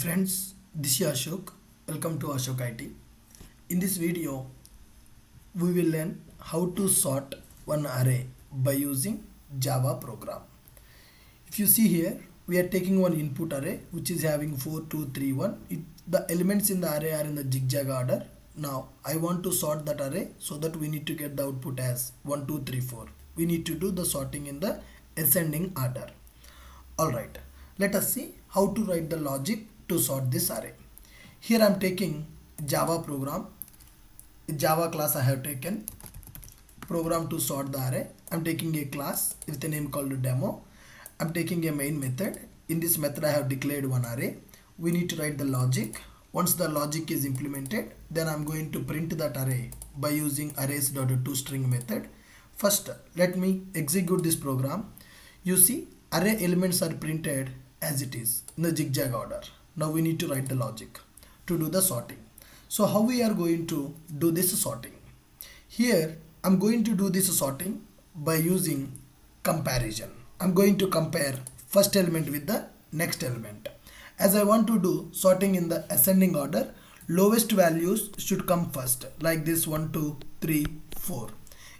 friends, this is Ashok. Welcome to Ashok IT. In this video, we will learn how to sort one array by using Java program. If you see here, we are taking one input array which is having 4, 2, 3, 1. It, the elements in the array are in the zigzag order. Now, I want to sort that array so that we need to get the output as 1, 2, 3, 4. We need to do the sorting in the ascending order. Alright, let us see how to write the logic to sort this array. Here I am taking Java program, Java class I have taken, program to sort the array. I am taking a class with a name called demo. I am taking a main method. In this method I have declared one array. We need to write the logic. Once the logic is implemented, then I am going to print that array by using arrays.toString method. First, let me execute this program. You see, array elements are printed as it is in the zigzag order. Now we need to write the logic to do the sorting. So how we are going to do this sorting? Here I'm going to do this sorting by using comparison. I'm going to compare first element with the next element. As I want to do sorting in the ascending order, lowest values should come first like this 1, 2, 3, 4.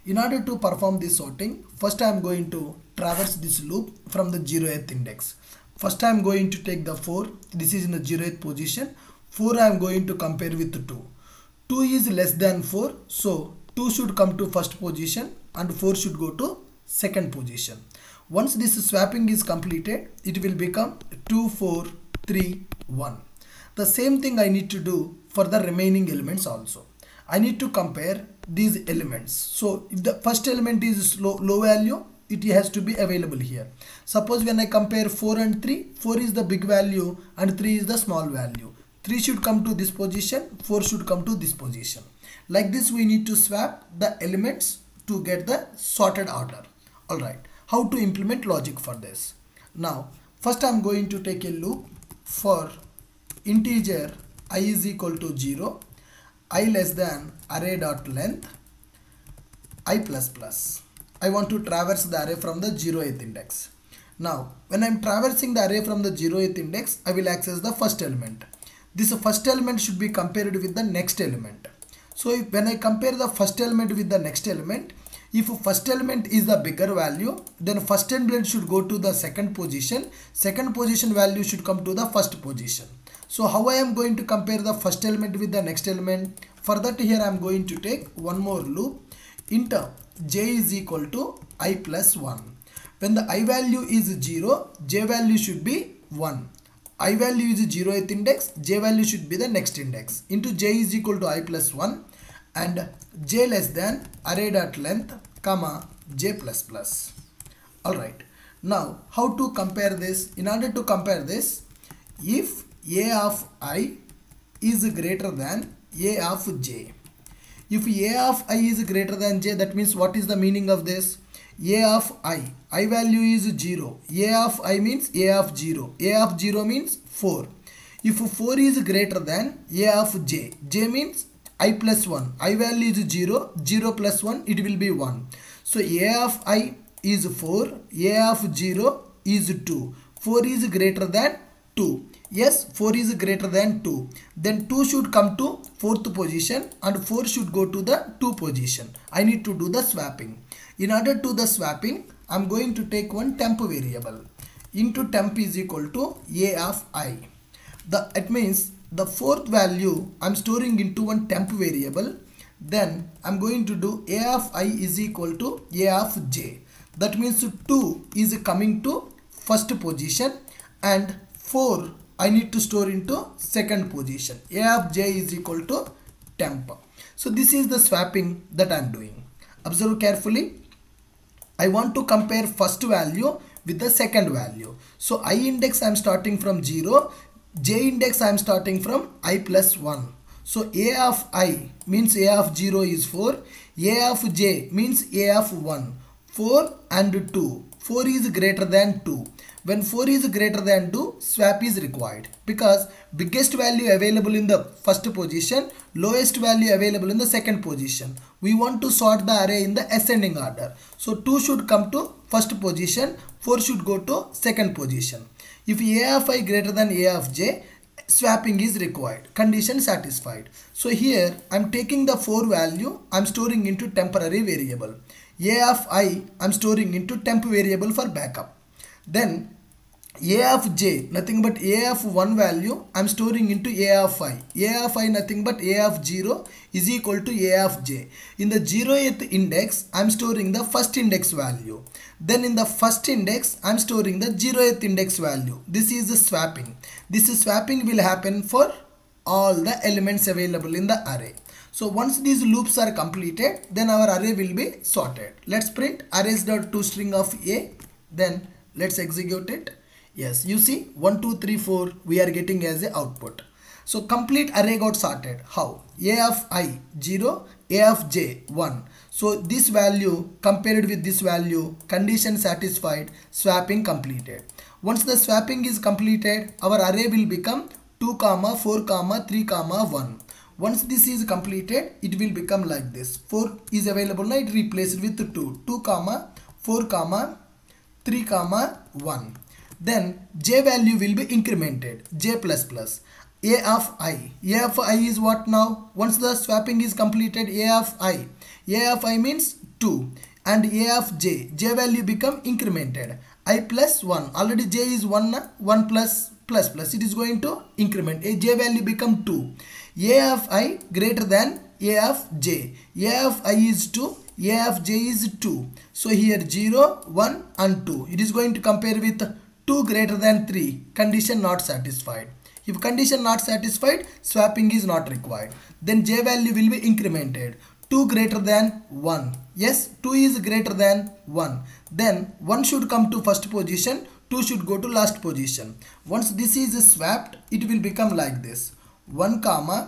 In order to perform this sorting, first I am going to traverse this loop from the 0th index. First I am going to take the 4, this is in the 0th position, 4 I am going to compare with 2. 2 is less than 4, so 2 should come to first position and 4 should go to second position. Once this swapping is completed, it will become 2, 4, 3, 1. The same thing I need to do for the remaining elements also. I need to compare these elements. So if the first element is low, low value, it has to be available here. Suppose when I compare 4 and 3, 4 is the big value and 3 is the small value. 3 should come to this position, 4 should come to this position. Like this we need to swap the elements to get the sorted order. Alright, how to implement logic for this? Now, first I am going to take a loop for integer i is equal to 0 i less than array dot length i plus plus I want to traverse the array from the 0th index. Now when I'm traversing the array from the 0th index I will access the first element. This first element should be compared with the next element. So if, when I compare the first element with the next element if first element is the bigger value then first element should go to the second position. Second position value should come to the first position. So how I am going to compare the first element with the next element? For that here I am going to take one more loop. Enter j is equal to i plus 1. When the i value is 0, j value should be 1. i value is 0th index, j value should be the next index. int j is equal to i plus 1 and j less than array dot length comma j plus plus. Alright. Now how to compare this? In order to compare this, if a of i is greater than a of j. If a of i is greater than j, that means what is the meaning of this? a of i, i value is 0. a of i means a of 0. a of 0 means 4. If 4 is greater than a of j, j means i plus 1. i value is 0. 0 plus 1, it will be 1. So a of i is 4. a of 0 is 2. 4 is greater than 2 yes 4 is greater than 2 then 2 should come to fourth position and 4 should go to the 2 position. I need to do the swapping. In order to the swapping i'm going to take one temp variable. int temp is equal to a of i. The it means the fourth value i'm storing into one temp variable. Then i'm going to do a of i is equal to a of j. That means 2 is coming to first position and 4 I need to store into second position. A of j is equal to temp. So this is the swapping that I am doing. Observe carefully. I want to compare first value with the second value. So i index I am starting from 0. j index I am starting from i plus 1. So a of i means a of 0 is 4. a of j means a of 1. 4 and 2. 4 is greater than 2 when 4 is greater than 2 swap is required. Because biggest value available in the first position lowest value available in the second position. We want to sort the array in the ascending order. So 2 should come to first position 4 should go to second position. If a of i greater than a of j swapping is required. Condition satisfied. So here i'm taking the 4 value i'm storing into temporary variable. A of i i'm storing into temp variable for backup then a of j nothing but a of 1 value I'm storing into a of i. a of i nothing but a of 0 is equal to a of j. In the 0th index I'm storing the first index value. Then in the first index I'm storing the 0th index value. This is the swapping. This is swapping will happen for all the elements available in the array. So once these loops are completed then our array will be sorted. Let's print arrays dot to string of a then let's execute it Yes, you see 1, 2, 3, 4 we are getting as a output. So complete array got sorted. How? A of i 0, A of j 1. So this value compared with this value condition satisfied swapping completed. Once the swapping is completed our array will become 2 comma 4 comma 3 comma 1. Once this is completed it will become like this. 4 is available now it replaced with 2. 2 comma 4 comma 3 comma 1 then j value will be incremented. J plus plus. A of i. A of i is what now? Once the swapping is completed a of i. A of i means 2 and a of j. J value become incremented. I plus 1 already j is 1 1 plus plus plus. It is going to increment. A j value become 2 a of i greater than a of j. A of i is 2 a of j is 2 so here 0 1 and 2 it is going to compare with 2 greater than 3 condition not satisfied. If condition not satisfied swapping is not required. Then j value will be incremented. 2 greater than 1 yes 2 is greater than 1 then 1 should come to first position. 2 should go to last position. Once this is swapped it will become like this. 1 comma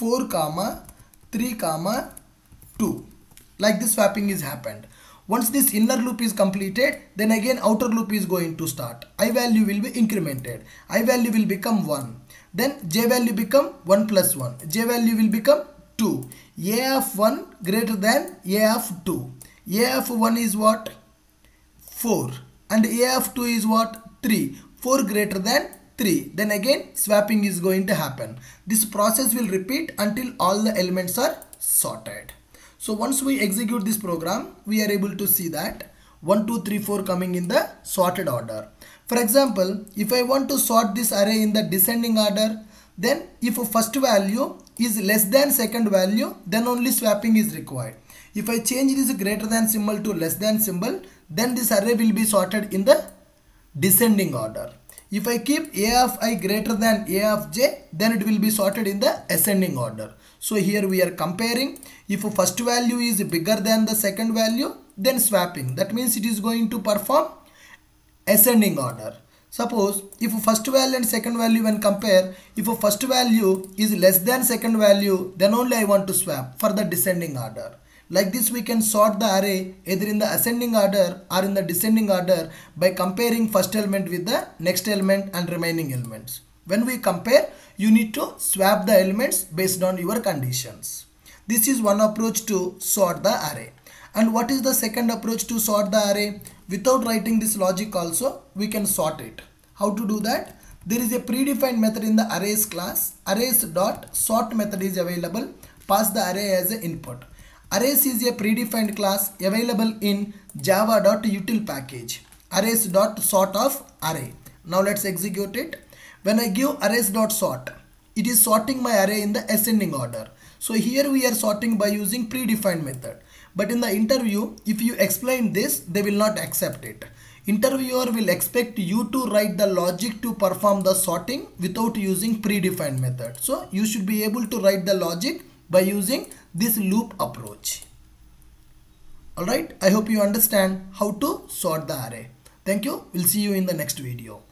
4 comma 3 comma 2 like this swapping is happened once this inner loop is completed, then again outer loop is going to start. I value will be incremented. I value will become 1. Then j value become 1 plus 1. j value will become 2. a of 1 greater than a of 2. a of 1 is what? 4. And a of 2 is what? 3. 4 greater than 3. Then again swapping is going to happen. This process will repeat until all the elements are sorted. So once we execute this program, we are able to see that 1, 2, 3, 4 coming in the sorted order. For example, if I want to sort this array in the descending order, then if first value is less than second value, then only swapping is required. If I change this greater than symbol to less than symbol, then this array will be sorted in the descending order. If I keep a of i greater than a of j, then it will be sorted in the ascending order. So here we are comparing if first value is bigger than the second value then swapping that means it is going to perform ascending order. Suppose if first value and second value when compare if first value is less than second value then only I want to swap for the descending order. Like this we can sort the array either in the ascending order or in the descending order by comparing first element with the next element and remaining elements. When we compare, you need to swap the elements based on your conditions. This is one approach to sort the array. And what is the second approach to sort the array? Without writing this logic also, we can sort it. How to do that? There is a predefined method in the arrays class. Arrays dot sort method is available. Pass the array as an input. Arrays is a predefined class available in java.util package. Arrays dot sort of array. Now let's execute it. When I give arrays.sort, it is sorting my array in the ascending order. So here we are sorting by using predefined method. But in the interview, if you explain this, they will not accept it. Interviewer will expect you to write the logic to perform the sorting without using predefined method. So you should be able to write the logic by using this loop approach. Alright, I hope you understand how to sort the array. Thank you. We'll see you in the next video.